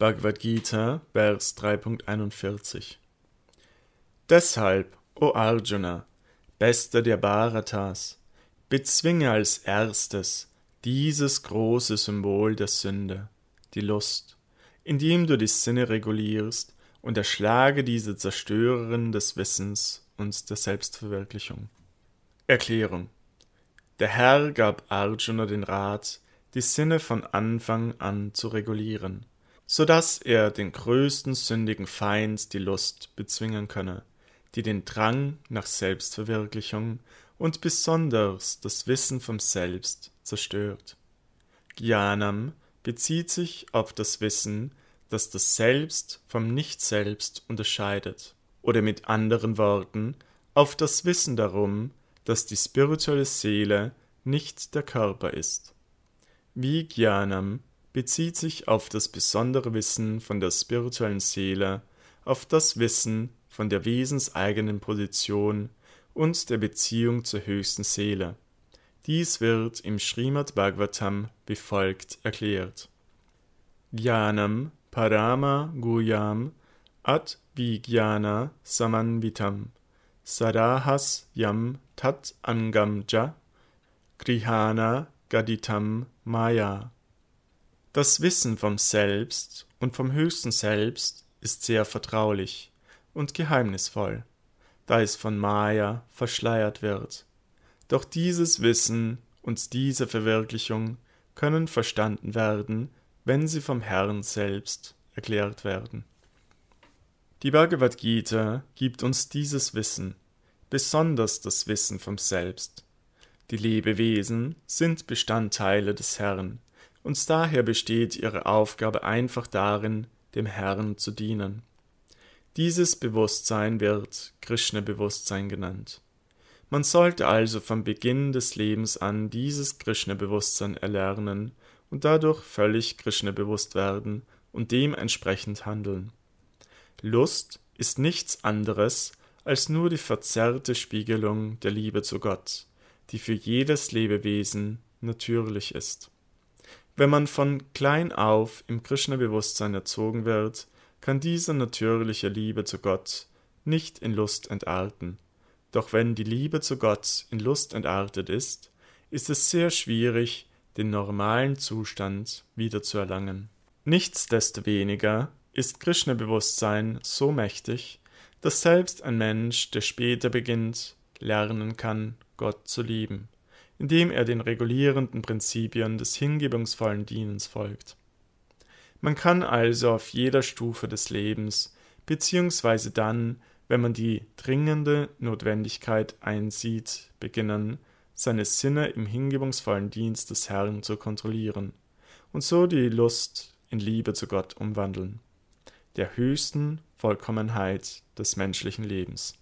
Bhagavad Gita, Vers 3.41 Deshalb, o Arjuna, Bester der Bharatas, bezwinge als erstes dieses große Symbol der Sünde, die Lust, indem du die Sinne regulierst und erschlage diese Zerstörerin des Wissens und der Selbstverwirklichung. Erklärung. Der Herr gab Arjuna den Rat, die Sinne von Anfang an zu regulieren, so dass er den größten sündigen Feind, die Lust, bezwingen könne, die den Drang nach Selbstverwirklichung und besonders das Wissen vom Selbst zerstört. Jnanam bezieht sich auf das Wissen, das das Selbst vom Nicht-Selbst unterscheidet, oder mit anderen Worten auf das Wissen darum, dass die spirituelle Seele nicht der Körper ist. Wie Jnanam bezieht sich auf das besondere Wissen von der spirituellen Seele, auf das Wissen von der wesenseigenen Position und der Beziehung zur höchsten Seele. Dies wird im Srimad Bhagavatam wie folgt erklärt. Jnanam Parama Guyam Ad Vijnana Samanvitam Sadahas Yam Tat Angamja Grihana Gaditam Maya. Das Wissen vom Selbst und vom höchsten Selbst ist sehr vertraulich und geheimnisvoll, da es von Maya verschleiert wird. Doch dieses Wissen und diese Verwirklichung können verstanden werden, wenn sie vom Herrn selbst erklärt werden. Die Bhagavad Gita gibt uns dieses Wissen, besonders das Wissen vom Selbst. Die Lebewesen sind Bestandteile des Herrn, und daher besteht ihre Aufgabe einfach darin, dem Herrn zu dienen. Dieses Bewusstsein wird Krishna-Bewusstsein genannt. Man sollte also vom Beginn des Lebens an dieses Krishna-Bewusstsein erlernen und dadurch völlig Krishna-bewusst werden und dementsprechend handeln. Lust ist nichts anderes als nur die verzerrte Spiegelung der Liebe zu Gott, die für jedes Lebewesen natürlich ist. Wenn man von klein auf im Krishna-Bewusstsein erzogen wird, kann diese natürliche Liebe zu Gott nicht in Lust entarten, doch wenn die Liebe zu Gott in Lust entartet ist, ist es sehr schwierig, den normalen Zustand wiederzuerlangen. Nichtsdestoweniger ist Krishna-Bewusstsein so mächtig, dass selbst ein Mensch, der später beginnt, lernen kann, Gott zu lieben, indem er den regulierenden Prinzipien des hingebungsvollen Dienens folgt. Man kann also auf jeder Stufe des Lebens, beziehungsweise dann, wenn man die dringende Notwendigkeit einsieht, beginnen, seine Sinne im hingebungsvollen Dienst des Herrn zu kontrollieren und so die Lust in Liebe zu Gott umwandeln, der höchsten Vollkommenheit des menschlichen Lebens.